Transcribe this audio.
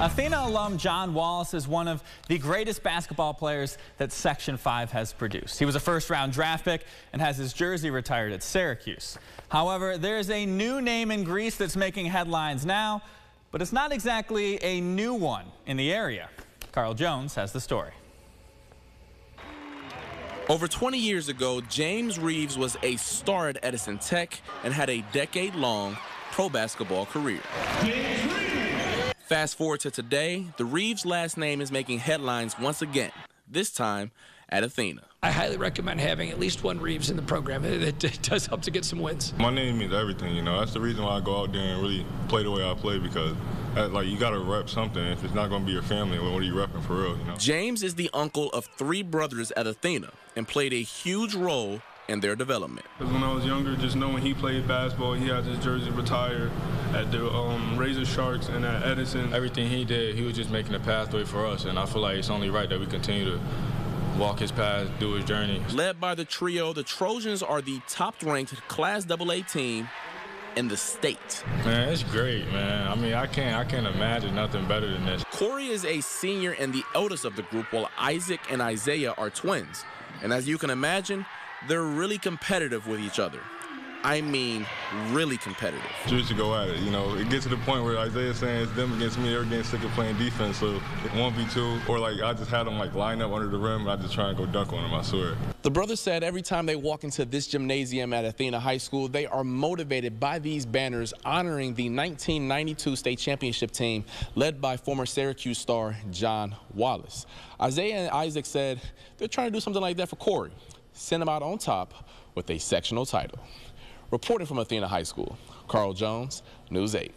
Athena alum John Wallace is one of the greatest basketball players that Section 5 has produced. He was a first round draft pick and has his jersey retired at Syracuse. However, there's a new name in Greece that's making headlines now, but it's not exactly a new one in the area. Carl Jones has the story. Over 20 years ago, James Reaves was a star at Edison Tech and had a decade long pro basketball career. Fast forward to today, the Reaves last name is making headlines once again, this time at Athena. I highly recommend having at least one Reaves in the program. It, it, does help to get some wins. My name means everything, you know. That's the reason why I go out there and really play the way I play because, like, you got to rep something. If it's not going to be your family, what are you repping for real, you know? James is the uncle of three brothers at Athena and played a huge role in their development. Because when I was younger, just knowing he played basketball, he had his jersey retired at the um, Razorsharks and at Edison. Everything he did, he was just making a pathway for us, and I feel like it's only right that we continue to walk his path, do his journey. Led by the trio, the Trojans are the top-ranked Class AA team in the state. Man, it's great, man. I mean, I can't, I can't imagine nothing better than this. Corey is a senior and the eldest of the group, while Isaac and Isaiah are twins. And as you can imagine, they're really competitive with each other. I mean, really competitive. Just to go at it, you know, it gets to the point where Isaiah's saying it's them against me. They're getting sick of playing defense, so won't be two. Or like I just had them like line up under the rim, and I just try and go dunk on them. I swear. The brothers said every time they walk into this gymnasium at Athena High School, they are motivated by these banners honoring the 1992 state championship team led by former Syracuse star John Wallace. Isaiah and Isaac said they're trying to do something like that for Corey sent him out on top with a sectional title. Reporting from Athena High School, Carl Jones, News 8.